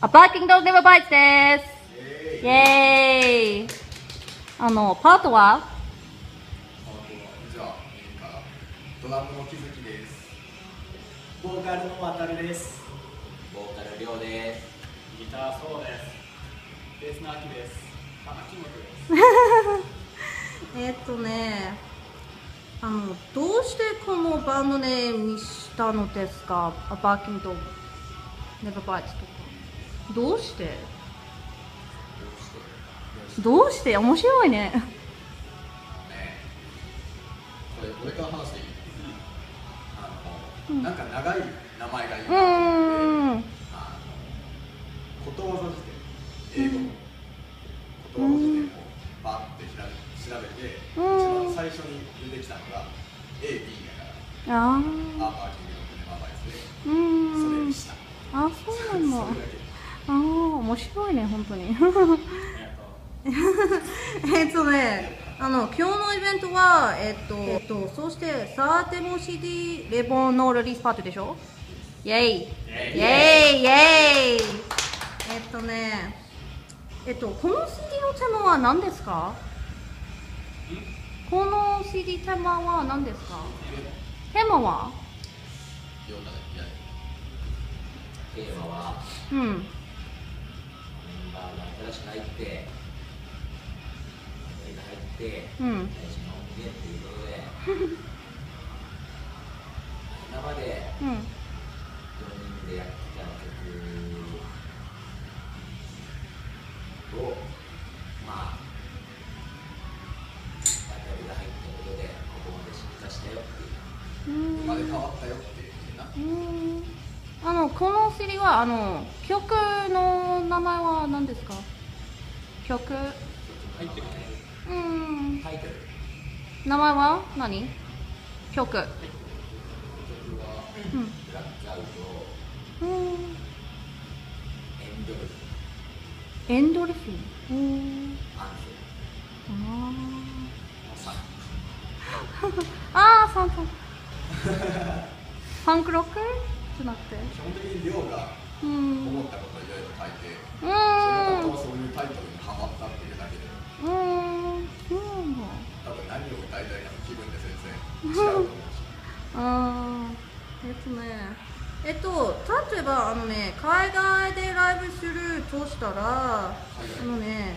あ、バーキングドッグネバーバイツです。イェーイ。あの、パートは？ドラムの木月です。ボーカルの渡るです。ボーカルりょうです。ギターそうです。ベースの秋です。あ、秋元です。えーっとね、あの、どうしてこのバンドネームにしたのですか？あバーキングドッグネバーバイツとか。どうして？どうして？面白いね。ねこれ、俺から話していい？あの、なんか長い名前がいいなと思って。あの、ことわざ辞典、英語のことわざ辞典をバーって調べ調べて、うん。一番最初に出てきたのが A、B やから、あアーバーキングのネバイスで。それにした。あ、そうなんだ。ああ、面白いね、本当に。えっとね、あの、今日のイベントは、えっと、えっと、そして、サーテモ CD レボンのリリースパーティーでしょ？イェイ。イェイイェイ。イェイえっとね、えっと、この CD のテーマは何ですか？この CD テーマは何ですか？テーマは？テーマは？うん。新しく入って、俺が入って、うん最初の音源っていうことで、今までうん。4人でやってきた曲を、まあ、渡りが入ったことで、ここまで進化したよっていう。うん生まれ変わったよっていうな。うんあのこの CD はあの曲の名前は何ですか？曲？うん。名前は何？曲。曲は、うん。エンドルフ、ィンああーサンサンパンクロック？じゃなくて。基本的に亮が思ったこといろいろ書いて、うん。それがそういうタイトルにハマったっていうだけで、うん。そうなん。だ多分何を歌いたいかの気分で全然違うと思うし。あーえっとねえっと例えばあのね海外でライブするとしたらあのね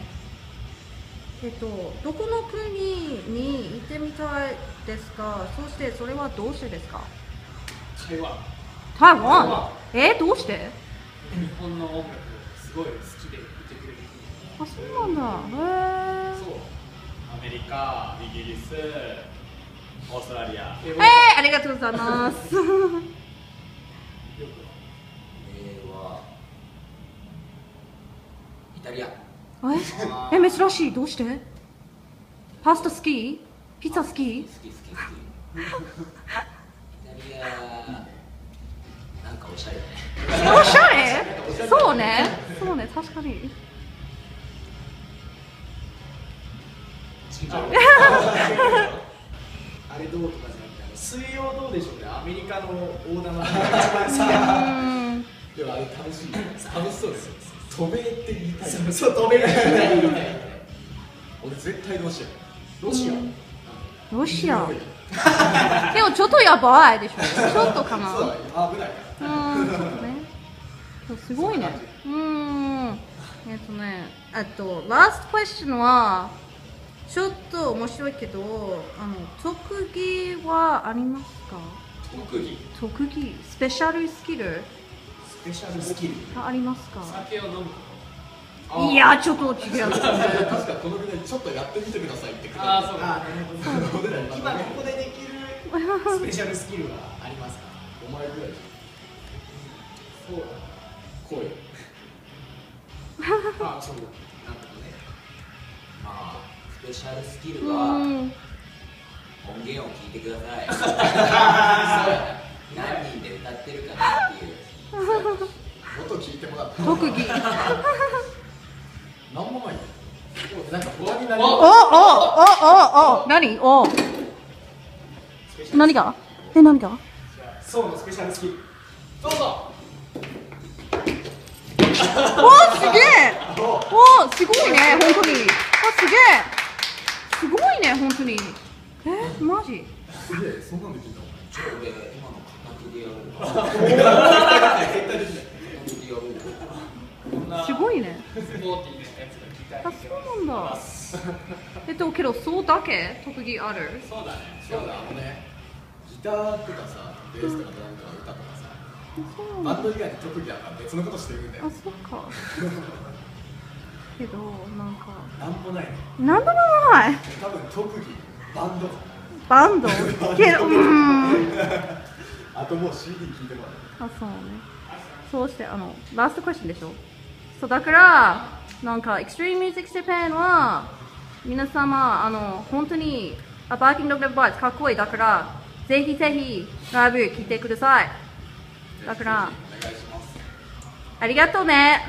えっとどこの国に行ってみたいですかそしてそれはどうしてですか台湾。台湾？えどうして？日本の音楽すごい好きでいてくれる。あそうなんだへそう。アメリカ、イギリス、オーストラリア。ええー、ありがとうございますイタリア。え？え珍しい？どうして？パスタ好き？ピザ好き？好き好き好き。イタリア、おしゃれだね。おしゃれそうねそうね確かに。あれどうとかじゃなくて、水曜どうでしょうね。アメリカの大玉が一番好きだ。うんでもあれ楽しい。楽しそうですよ。飛べって言いたい。そうそう飛べるみたいな言いたい。俺絶対ロシア。ロシア。ロシア でもちょっとやばいでしょ。ちょっとかな。そうだ、今危ない。うんそうねすごいね。うん。えっとねあとラストクエスチョンはちょっと面白いけどあの特技はありますか？特技。特技？スペシャルスキルスペシャルスキル。がありますか？酒を飲むこいやちょっと違う。確かこのちょっとやってみてくださいってくと。れああ、そうか。今今ここでできるスペシャルスキルはありますか？お前ぐらいじそうだ。声ああ、そうだ。なるほどね。まあ、スペシャルスキルうは、音ん源を聞いてください。何人で歌ってるかなっていう。音聞いてもらって特技なんもないよなんか不安になりおおおおお何？お。何が？え何が？そうのスペシャルスキル。どうぞ。おすげえ。おすごいね本当に。あすげえ。すごいね本当に。えマジ？すげえそんなんできるのちょ俺今の片手でやろうか片手でやろうかすごいね。スポーティーなやつが聞きたいあそうなんだ。えっとけどそうだけ？特技ある？そうだね。そうだあのねギターとかさベースとかドラムとか歌とかさそうなん。だバンド以外に特技あるから別のことしてるんだよ。あそっか。けどなんか。なんもないのなんでもない。多分特技バンド。バンド？けどうん。あともう CD 聴いてもらう。あそうね。そうしてあのラストクエスチョンでしょ？そうだからなんか Extreme Music Japan は皆様あの本当にあバーキングドッグバーズかっこいい。だからぜひぜひライブ来てください。だからありがとうね